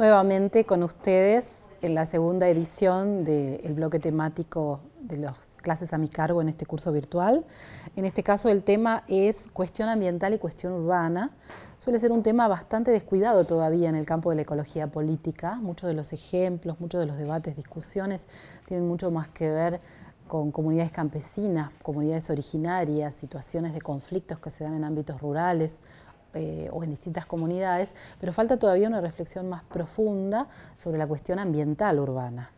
nuevamente con ustedes en la segunda edición del bloque temático de las clases a mi cargo en este curso virtual. En este caso el tema es cuestión ambiental y cuestión urbana. Suele ser un tema bastante descuidado todavía en el campo de la ecología política. Muchos de los ejemplos, muchos de los debates, discusiones tienen mucho más que ver con comunidades campesinas, comunidades originarias, situaciones de conflictos que se dan en ámbitos rurales eh, o en distintas comunidades, pero falta todavía una reflexión más profunda sobre la cuestión ambiental urbana.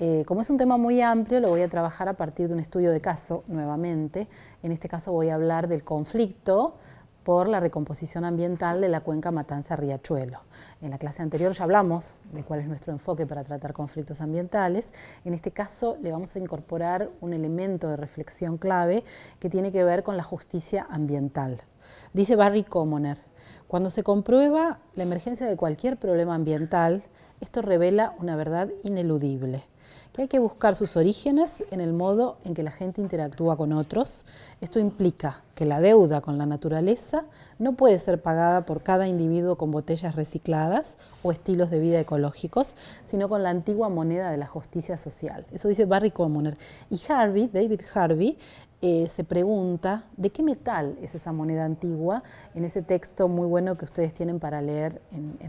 Eh, como es un tema muy amplio, lo voy a trabajar a partir de un estudio de caso nuevamente. En este caso voy a hablar del conflicto por la recomposición ambiental de la cuenca Matanza-Riachuelo. En la clase anterior ya hablamos de cuál es nuestro enfoque para tratar conflictos ambientales. En este caso le vamos a incorporar un elemento de reflexión clave que tiene que ver con la justicia ambiental. Dice Barry Commoner, cuando se comprueba la emergencia de cualquier problema ambiental, esto revela una verdad ineludible que hay que buscar sus orígenes en el modo en que la gente interactúa con otros. Esto implica que la deuda con la naturaleza no puede ser pagada por cada individuo con botellas recicladas o estilos de vida ecológicos, sino con la antigua moneda de la justicia social. Eso dice Barry Commoner. Y Harvey, David Harvey, eh, se pregunta de qué metal es esa moneda antigua en ese texto muy bueno que ustedes tienen para leer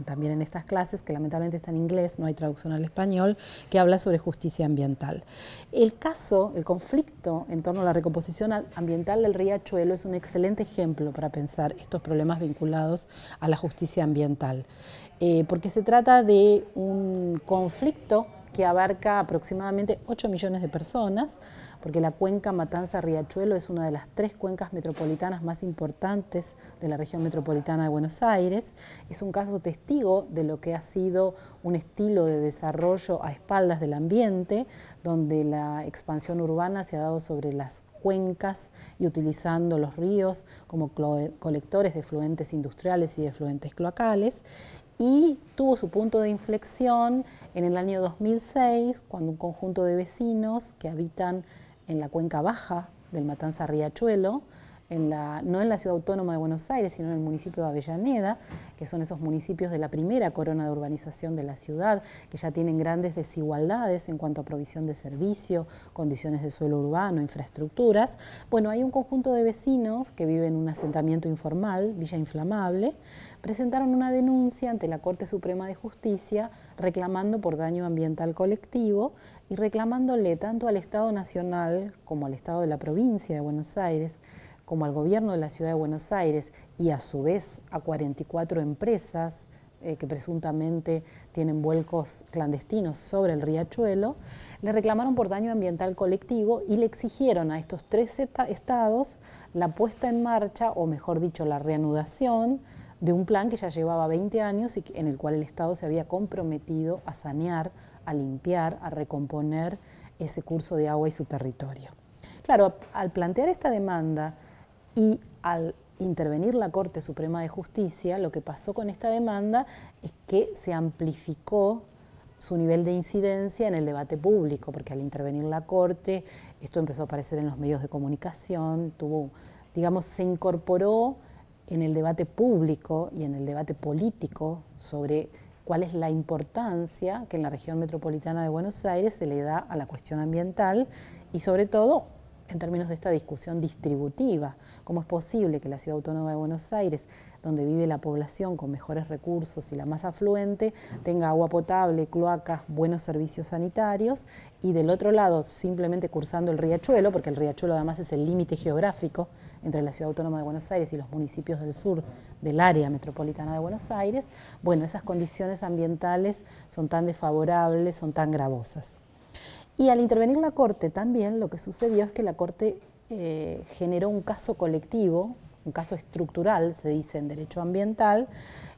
también en estas clases, que lamentablemente está en inglés, no hay traducción al español, que habla sobre justicia ambiental. El caso, el conflicto en torno a la recomposición ambiental del riachuelo es un excelente ejemplo para pensar estos problemas vinculados a la justicia ambiental, eh, porque se trata de un conflicto que abarca aproximadamente 8 millones de personas, porque la cuenca Matanza-Riachuelo es una de las tres cuencas metropolitanas más importantes de la región metropolitana de Buenos Aires. Es un caso testigo de lo que ha sido un estilo de desarrollo a espaldas del ambiente, donde la expansión urbana se ha dado sobre las cuencas y utilizando los ríos como colectores de fluentes industriales y de fluentes cloacales y tuvo su punto de inflexión en el año 2006, cuando un conjunto de vecinos que habitan en la cuenca baja del Matanza Riachuelo no en la ciudad autónoma de Buenos Aires, sino en el municipio de Avellaneda, que son esos municipios de la primera corona de urbanización de la ciudad, que ya tienen grandes desigualdades en cuanto a provisión de servicio, condiciones de suelo urbano, infraestructuras. Bueno, hay un conjunto de vecinos que viven en un asentamiento informal, Villa Inflamable, presentaron una denuncia ante la Corte Suprema de Justicia reclamando por daño ambiental colectivo y reclamándole tanto al Estado Nacional como al Estado de la provincia de Buenos Aires como al gobierno de la ciudad de Buenos Aires y a su vez a 44 empresas eh, que presuntamente tienen vuelcos clandestinos sobre el riachuelo, le reclamaron por daño ambiental colectivo y le exigieron a estos tres estados la puesta en marcha, o mejor dicho, la reanudación de un plan que ya llevaba 20 años y en el cual el Estado se había comprometido a sanear, a limpiar, a recomponer ese curso de agua y su territorio. Claro, al plantear esta demanda, y al intervenir la Corte Suprema de Justicia, lo que pasó con esta demanda es que se amplificó su nivel de incidencia en el debate público, porque al intervenir la Corte, esto empezó a aparecer en los medios de comunicación, tuvo, digamos, se incorporó en el debate público y en el debate político sobre cuál es la importancia que en la región metropolitana de Buenos Aires se le da a la cuestión ambiental y sobre todo en términos de esta discusión distributiva. ¿Cómo es posible que la Ciudad Autónoma de Buenos Aires, donde vive la población con mejores recursos y la más afluente, tenga agua potable, cloacas, buenos servicios sanitarios y del otro lado, simplemente cursando el riachuelo, porque el riachuelo además es el límite geográfico entre la Ciudad Autónoma de Buenos Aires y los municipios del sur del área metropolitana de Buenos Aires, bueno, esas condiciones ambientales son tan desfavorables, son tan gravosas. Y al intervenir la Corte también lo que sucedió es que la Corte eh, generó un caso colectivo, un caso estructural, se dice en derecho ambiental,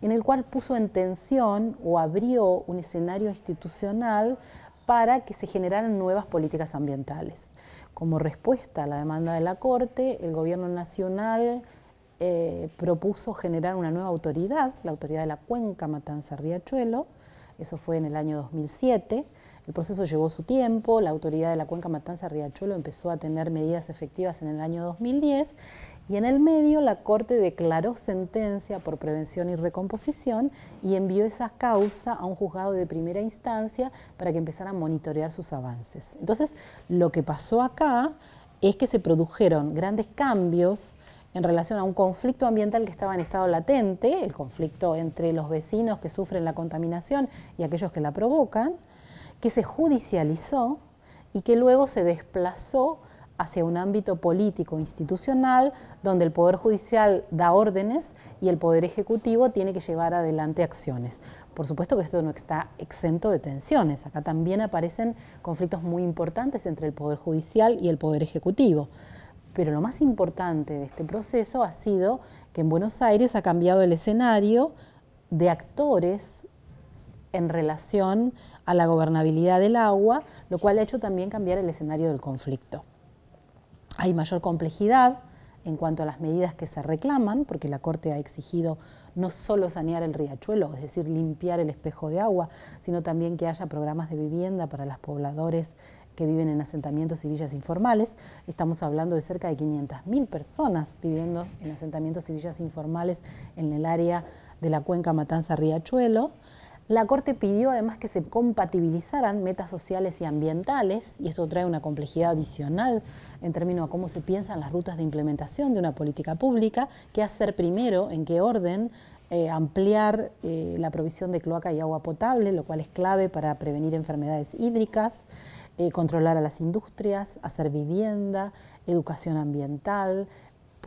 en el cual puso en tensión o abrió un escenario institucional para que se generaran nuevas políticas ambientales. Como respuesta a la demanda de la Corte, el Gobierno Nacional eh, propuso generar una nueva autoridad, la autoridad de la Cuenca Matanza-Riachuelo, eso fue en el año 2007, el proceso llevó su tiempo, la autoridad de la cuenca Matanza Riachuelo empezó a tener medidas efectivas en el año 2010 Y en el medio la Corte declaró sentencia por prevención y recomposición y envió esa causa a un juzgado de primera instancia para que empezara a monitorear sus avances. Entonces, lo que pasó acá es que se produjeron grandes cambios en relación a un conflicto ambiental que estaba en estado latente, el conflicto entre los vecinos que sufren la contaminación y aquellos que la provocan, que se judicializó y que luego se desplazó hacia un ámbito político institucional donde el Poder Judicial da órdenes y el Poder Ejecutivo tiene que llevar adelante acciones. Por supuesto que esto no está exento de tensiones, acá también aparecen conflictos muy importantes entre el Poder Judicial y el Poder Ejecutivo. Pero lo más importante de este proceso ha sido que en Buenos Aires ha cambiado el escenario de actores en relación a la gobernabilidad del agua, lo cual ha hecho también cambiar el escenario del conflicto. Hay mayor complejidad en cuanto a las medidas que se reclaman, porque la Corte ha exigido no solo sanear el riachuelo, es decir, limpiar el espejo de agua, sino también que haya programas de vivienda para los pobladores que viven en asentamientos y villas informales. Estamos hablando de cerca de 500.000 personas viviendo en asentamientos y villas informales en el área de la cuenca Matanza-Riachuelo. La Corte pidió además que se compatibilizaran metas sociales y ambientales, y eso trae una complejidad adicional en términos de cómo se piensan las rutas de implementación de una política pública, qué hacer primero, en qué orden, eh, ampliar eh, la provisión de cloaca y agua potable, lo cual es clave para prevenir enfermedades hídricas, eh, controlar a las industrias, hacer vivienda, educación ambiental,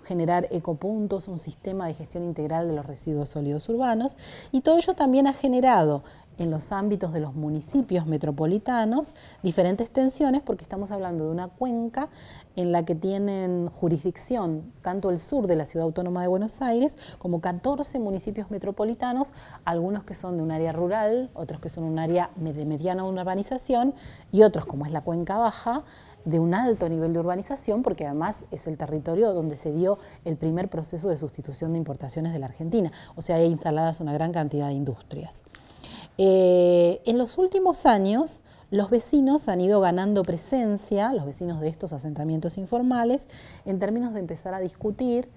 generar ecopuntos, un sistema de gestión integral de los residuos sólidos urbanos, y todo ello también ha generado en los ámbitos de los municipios metropolitanos diferentes tensiones porque estamos hablando de una cuenca en la que tienen jurisdicción tanto el sur de la Ciudad Autónoma de Buenos Aires como 14 municipios metropolitanos, algunos que son de un área rural, otros que son un área de mediana urbanización y otros como es la cuenca baja de un alto nivel de urbanización, porque además es el territorio donde se dio el primer proceso de sustitución de importaciones de la Argentina, o sea, hay instaladas una gran cantidad de industrias. Eh, en los últimos años, los vecinos han ido ganando presencia, los vecinos de estos asentamientos informales, en términos de empezar a discutir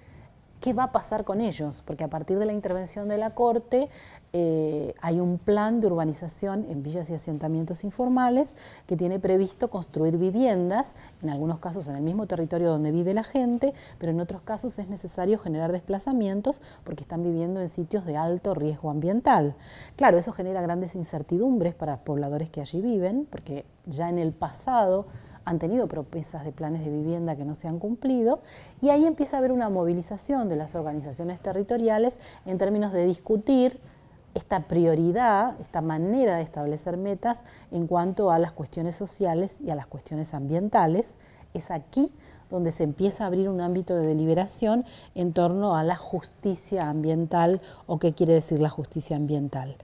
qué va a pasar con ellos, porque a partir de la intervención de la Corte eh, hay un plan de urbanización en villas y asentamientos informales que tiene previsto construir viviendas, en algunos casos en el mismo territorio donde vive la gente, pero en otros casos es necesario generar desplazamientos porque están viviendo en sitios de alto riesgo ambiental. Claro, eso genera grandes incertidumbres para pobladores que allí viven, porque ya en el pasado han tenido promesas de planes de vivienda que no se han cumplido, y ahí empieza a haber una movilización de las organizaciones territoriales en términos de discutir esta prioridad, esta manera de establecer metas en cuanto a las cuestiones sociales y a las cuestiones ambientales. Es aquí donde se empieza a abrir un ámbito de deliberación en torno a la justicia ambiental o qué quiere decir la justicia ambiental.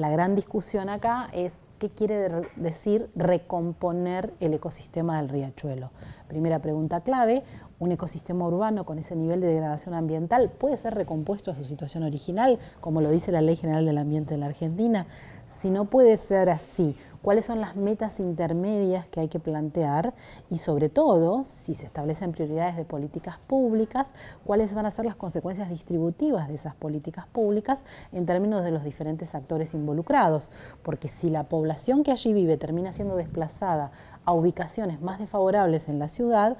La gran discusión acá es qué quiere decir recomponer el ecosistema del riachuelo. Primera pregunta clave, un ecosistema urbano con ese nivel de degradación ambiental puede ser recompuesto a su situación original, como lo dice la Ley General del Ambiente de la Argentina. Si no puede ser así, ¿cuáles son las metas intermedias que hay que plantear? Y sobre todo, si se establecen prioridades de políticas públicas, ¿cuáles van a ser las consecuencias distributivas de esas políticas públicas en términos de los diferentes actores involucrados? Porque si la población que allí vive termina siendo desplazada a ubicaciones más desfavorables en la ciudad,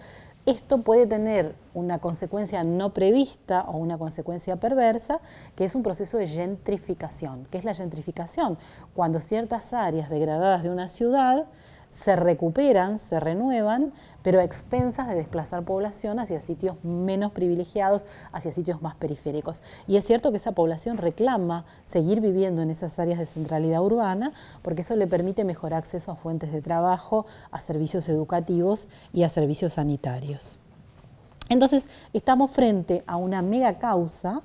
esto puede tener una consecuencia no prevista o una consecuencia perversa, que es un proceso de gentrificación. ¿Qué es la gentrificación? Cuando ciertas áreas degradadas de una ciudad se recuperan, se renuevan, pero a expensas de desplazar población hacia sitios menos privilegiados, hacia sitios más periféricos. Y es cierto que esa población reclama seguir viviendo en esas áreas de centralidad urbana, porque eso le permite mejor acceso a fuentes de trabajo, a servicios educativos y a servicios sanitarios. Entonces, estamos frente a una mega causa,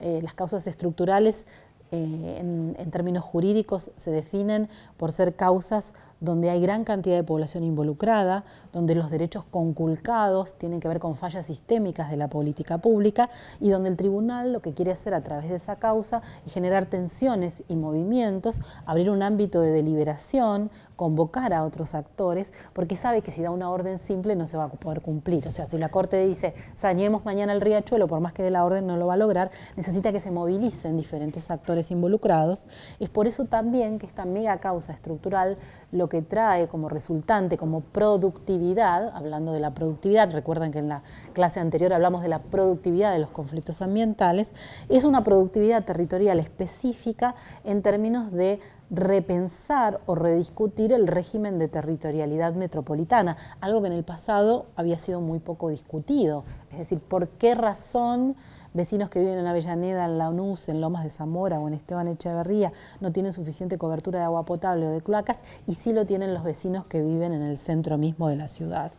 eh, las causas estructurales eh, en, términos jurídicos se definen por ser causas donde hay gran cantidad de población involucrada, donde los derechos conculcados tienen que ver con fallas sistémicas de la política pública y donde el tribunal lo que quiere hacer a través de esa causa es generar tensiones y movimientos, abrir un ámbito de deliberación, convocar a otros actores, porque sabe que si da una orden simple no se va a poder cumplir. O sea, si la Corte dice, sañemos mañana el riachuelo, por más que dé la orden no lo va a lograr, necesita que se movilicen diferentes actores involucrados. Es por eso también que esta mega causa estructural lo que trae como resultante, como productividad, hablando de la productividad, recuerden que en la clase anterior hablamos de la productividad de los conflictos ambientales, es una productividad territorial específica en términos de repensar o rediscutir el régimen de territorialidad metropolitana, algo que en el pasado había sido muy poco discutido. Es decir, ¿por qué razón vecinos que viven en Avellaneda, en La Lanús, en Lomas de Zamora o en Esteban Echeverría no tienen suficiente cobertura de agua potable o de cloacas y sí lo tienen los vecinos que viven en el centro mismo de la ciudad?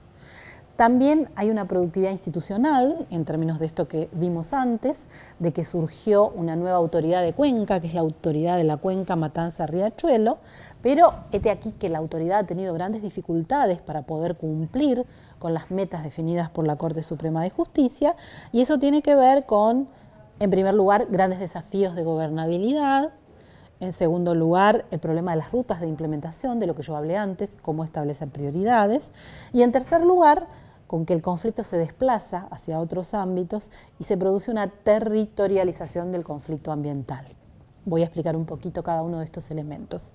También hay una productividad institucional, en términos de esto que vimos antes, de que surgió una nueva autoridad de Cuenca, que es la autoridad de la Cuenca Matanza Riachuelo, pero este aquí que la autoridad ha tenido grandes dificultades para poder cumplir con las metas definidas por la Corte Suprema de Justicia, y eso tiene que ver con, en primer lugar, grandes desafíos de gobernabilidad, en segundo lugar, el problema de las rutas de implementación, de lo que yo hablé antes, cómo establecer prioridades. Y en tercer lugar, con que el conflicto se desplaza hacia otros ámbitos y se produce una territorialización del conflicto ambiental. Voy a explicar un poquito cada uno de estos elementos.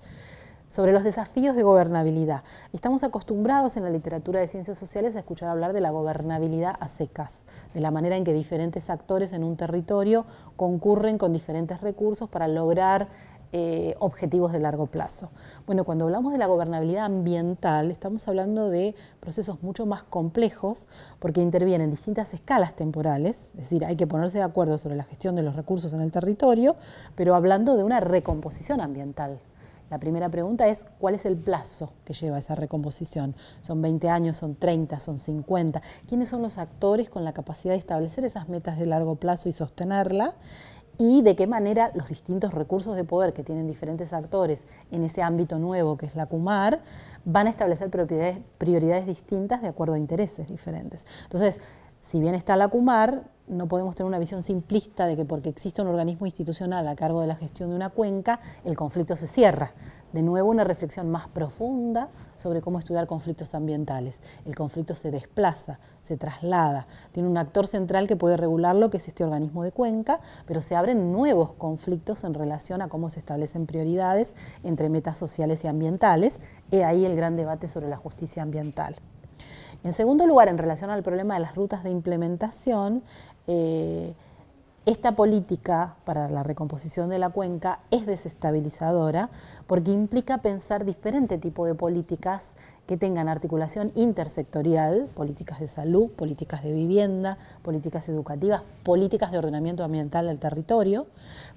Sobre los desafíos de gobernabilidad. Estamos acostumbrados en la literatura de ciencias sociales a escuchar hablar de la gobernabilidad a secas, de la manera en que diferentes actores en un territorio concurren con diferentes recursos para lograr eh, objetivos de largo plazo. Bueno, cuando hablamos de la gobernabilidad ambiental, estamos hablando de procesos mucho más complejos porque intervienen distintas escalas temporales, es decir, hay que ponerse de acuerdo sobre la gestión de los recursos en el territorio, pero hablando de una recomposición ambiental. La primera pregunta es, ¿cuál es el plazo que lleva esa recomposición? ¿Son 20 años, son 30, son 50? ¿Quiénes son los actores con la capacidad de establecer esas metas de largo plazo y sostenerla? Y de qué manera los distintos recursos de poder que tienen diferentes actores en ese ámbito nuevo que es la CUMAR van a establecer prioridades, distintas de acuerdo a intereses diferentes. Entonces, si bien está la CUMAR, no podemos tener una visión simplista de que porque existe un organismo institucional a cargo de la gestión de una cuenca, el conflicto se cierra. De nuevo, una reflexión más profunda sobre cómo estudiar conflictos ambientales. El conflicto se desplaza, se traslada, tiene un actor central que puede regularlo, que es este organismo de cuenca, pero se abren nuevos conflictos en relación a cómo se establecen prioridades entre metas sociales y ambientales. He ahí el gran debate sobre la justicia ambiental. En segundo lugar, en relación al problema de las rutas de implementación, eh, esta política para la recomposición de la cuenca es desestabilizadora porque implica pensar diferente tipo de políticas que tengan articulación intersectorial, políticas de salud, políticas de vivienda, políticas educativas, políticas de ordenamiento ambiental del territorio,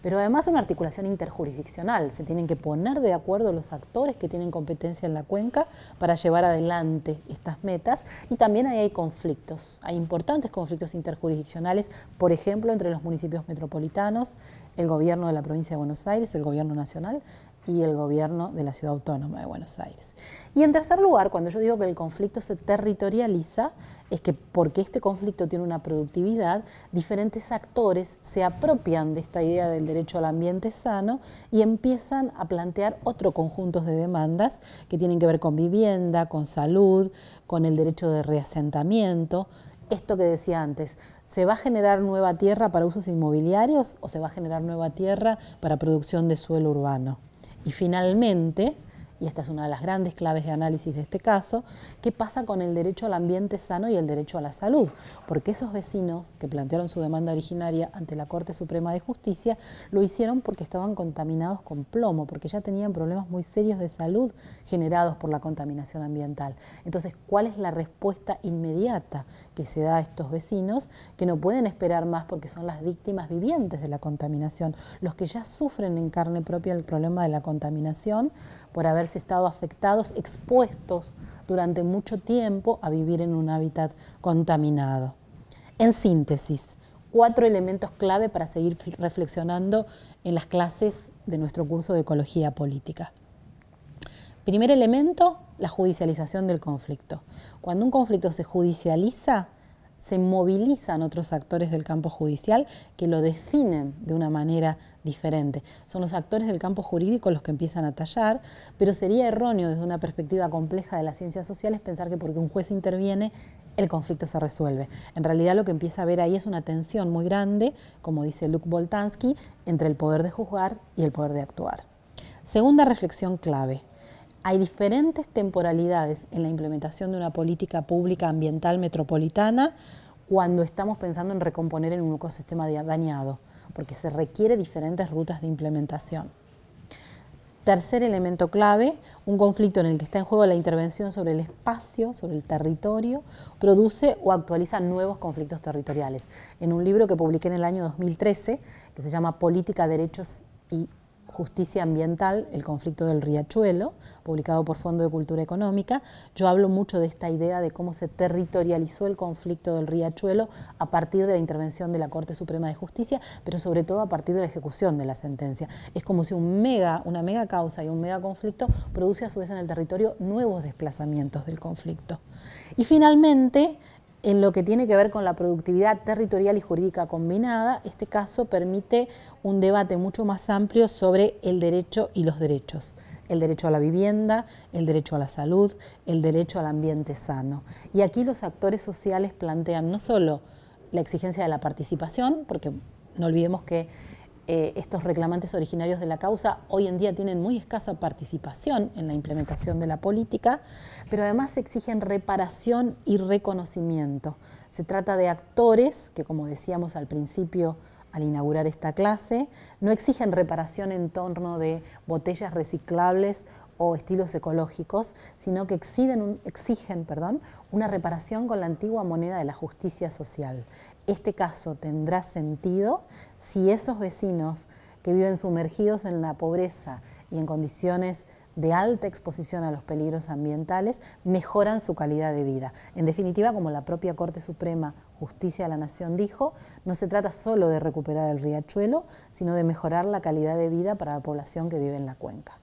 pero además una articulación interjurisdiccional. Se tienen que poner de acuerdo los actores que tienen competencia en la cuenca para llevar adelante estas metas y también ahí hay conflictos, hay importantes conflictos interjurisdiccionales, por ejemplo, entre los municipios metropolitanos, el gobierno de la provincia de Buenos Aires, el gobierno nacional, y el gobierno de la Ciudad Autónoma de Buenos Aires. Y en tercer lugar, cuando yo digo que el conflicto se territorializa, es que porque este conflicto tiene una productividad, diferentes actores se apropian de esta idea del derecho al ambiente sano y empiezan a plantear otro conjunto de demandas que tienen que ver con vivienda, con salud, con el derecho de reasentamiento. Esto que decía antes, ¿se va a generar nueva tierra para usos inmobiliarios o se va a generar nueva tierra para producción de suelo urbano? Y finalmente, y esta es una de las grandes claves de análisis de este caso, qué pasa con el derecho al ambiente sano y el derecho a la salud, porque esos vecinos que plantearon su demanda originaria ante la Corte Suprema de Justicia lo hicieron porque estaban contaminados con plomo, porque ya tenían problemas muy serios de salud generados por la contaminación ambiental. Entonces, ¿cuál es la respuesta inmediata que se da a estos vecinos que no pueden esperar más porque son las víctimas vivientes de la contaminación, los que ya sufren en carne propia el problema de la contaminación por haberse estado afectados, expuestos durante mucho tiempo a vivir en un hábitat contaminado. En síntesis, cuatro elementos clave para seguir reflexionando en las clases de nuestro curso de Ecología Política. Primer elemento, la judicialización del conflicto. Cuando un conflicto se judicializa, se movilizan otros actores del campo judicial que lo definen de una manera diferente. Son los actores del campo jurídico los que empiezan a tallar, pero sería erróneo desde una perspectiva compleja de las ciencias sociales pensar que porque un juez interviene el conflicto se resuelve. En realidad lo que empieza a ver ahí es una tensión muy grande, como dice Luke Boltansky, entre el poder de juzgar y el poder de actuar. Segunda reflexión clave. Hay diferentes temporalidades en la implementación de una política pública ambiental metropolitana cuando estamos pensando en recomponer en un ecosistema dañado, porque se requiere diferentes rutas de implementación. Tercer elemento clave, un conflicto en el que está en juego la intervención sobre el espacio, sobre el territorio, produce o actualiza nuevos conflictos territoriales. En un libro que publiqué en el año 2013, que se llama Política, Derechos y Justicia Ambiental, el conflicto del riachuelo, publicado por Fondo de Cultura Económica, yo hablo mucho de esta idea de cómo se territorializó el conflicto del riachuelo a partir de la intervención de la Corte Suprema de Justicia, pero sobre todo a partir de la ejecución de la sentencia. Es como si un mega, una mega causa y un mega conflicto produce a su vez en el territorio nuevos desplazamientos del conflicto. Y finalmente, en lo que tiene que ver con la productividad territorial y jurídica combinada, este caso permite un debate mucho más amplio sobre el derecho y los derechos. El derecho a la vivienda, el derecho a la salud, el derecho al ambiente sano. Y aquí los actores sociales plantean no solo la exigencia de la participación, porque no olvidemos que eh, estos reclamantes originarios de la causa hoy en día tienen muy escasa participación en la implementación de la política, pero además exigen reparación y reconocimiento. Se trata de actores que, como decíamos al principio, al inaugurar esta clase, no exigen reparación en torno de botellas reciclables o estilos ecológicos, sino que exigen, una reparación con la antigua moneda de la justicia social. Este caso tendrá sentido si esos vecinos que viven sumergidos en la pobreza y en condiciones de alta exposición a los peligros ambientales mejoran su calidad de vida. En definitiva, como la propia Corte Suprema Justicia de la Nación dijo, no se trata solo de recuperar el riachuelo, sino de mejorar la calidad de vida para la población que vive en la cuenca.